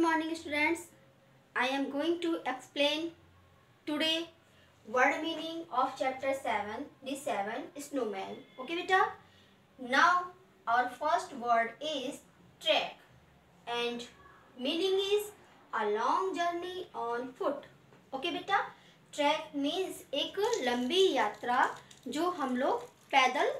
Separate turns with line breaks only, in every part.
Morning students I am going to explain today word meaning of chapter seven the snowman okay बेटा? Now our first word is trek and meaning is a long journey on foot okay बेटा? Track means एक लंबी यात्रा जो हम लोग पैदल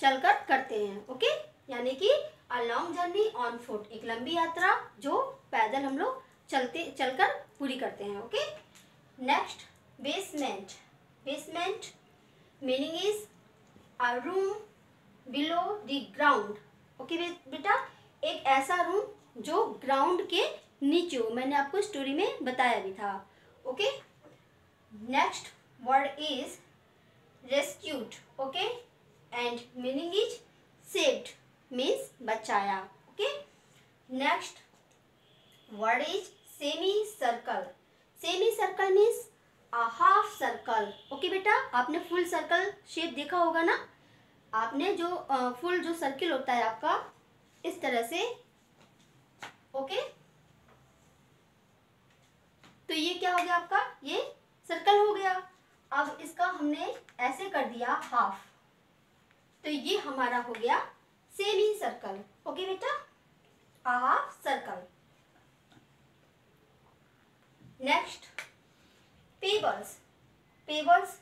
चलकर करते हैं। Okay okay? यानी कि a long journey on foot एक लंबी यात्रा जो पैदल हम लोग चलते, चलकर पूरी करते हैं okay next basement basement meaning is a room below the ground okay बेटा, एक ऐसा रूम जो ग्राउंड के नीचे हो। मैंने आपको स्टोरी में बताया भी था okay next word is rescued okay and meaning is बचाया okay next word is semi circle semi circle means half circle okay बेटा, आपने फुल सर्कल शेप देखा होगा ना? आपने जो फुल जो सर्किल होता है आपका, इस तरह से ओके तो ये क्या हो गया आपका? ये सर्कल हो गया। अब इसका हमने ऐसे कर दिया हाफ़ तो ये हमारा हो गया सेमी सर्कल। ओके बेटा? Half circle. Next pebbles pebbles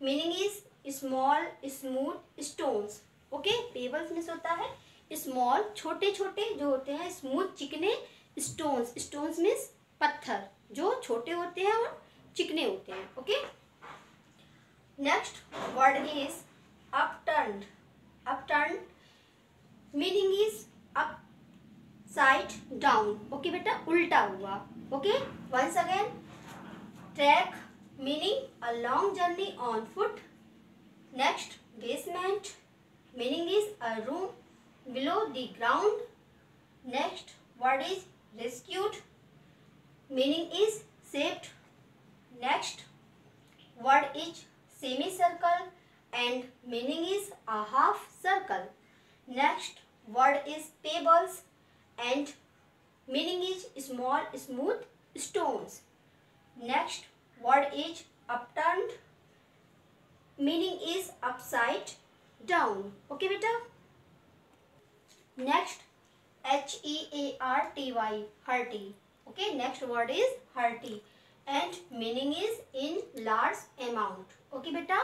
meaning is small smooth stones okay pebbles means होता है स्मॉल छोटे छोटे जो होते हैं स्मूथ चिकने स्टोन्स स्टोन्स मीन्स पत्थर, जो छोटे होते हैं और चिकने होते हैं। Okay next word is upturn upturn meaning is upside down okay बेटा, उल्टा हुआ। Okay once again trek meaning a long journey on foot next basement meaning is a room below the ground next word is rescued meaning is saved next word is semi circle and meaning is a half circle. Next word is pebbles and meaning is small smooth stones. Next word is upturned meaning is upside down. Okay beta? Next H-E-A-R-T-Y hearty. Okay next word is hearty. And meaning is in large amount okay बेटा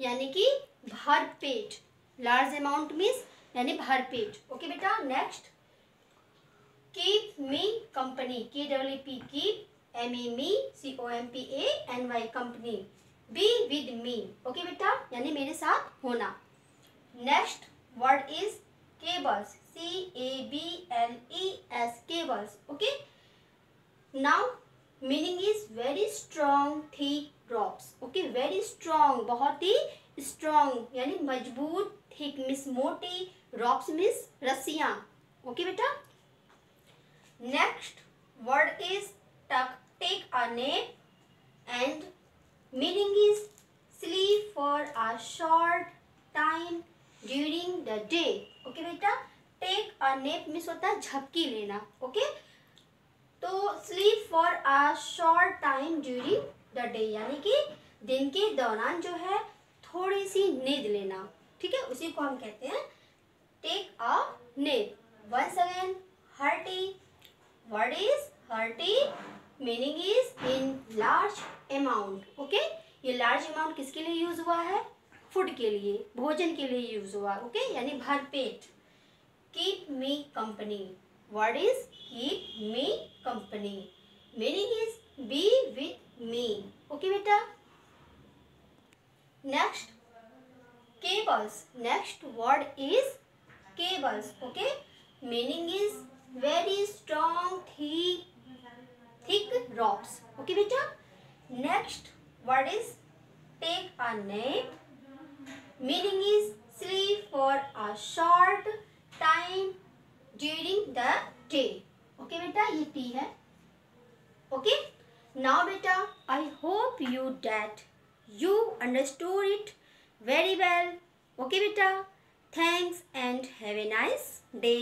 यानी कि भर पेट large amount means यानी भर पेट okay बेटा next keep me company K W P keep M E me C O M P A N Y company be with me okay बेटा, यानी मेरे साथ होना। Next word is cables C A B L E S cables okay now meaning is very strong thick ropes okay very strong बहुत ही strong यानी मज़बूत thick miss मोटी ड्रॉप्स मिस रस्सियाँ। ओके बेटा? Next word is tuck take a nap and meaning is sleep for a short time during the day okay बेटा? Take a nap means होता है झपकी लेना। ओके? तो sleep for a short time during the day यानी कि दिन के दौरान जो है, थोड़ी सी नींद लेना। ठीक है? उसी को हम कहते हैं take a nap once again hearty word is hearty meaning is in large amount okay ये लार्ज अमाउंट किसके लिए यूज़ हुआ है फ़ूड के लिए भोजन के लिए यूज़ हुआ ओके यानी भर पेट keep me company What is keep me company? Meaning is be with me. Okay, beta. Next, cables. Next word is cables. Okay. Meaning is very strong, thick, thick ropes. Okay, beta. Next word is take a nap. Meaning is sleep for a short time during the day okay बेटा ये T है okay now बेटा I hope you that you understood it very well okay बेटा thanks and have a nice day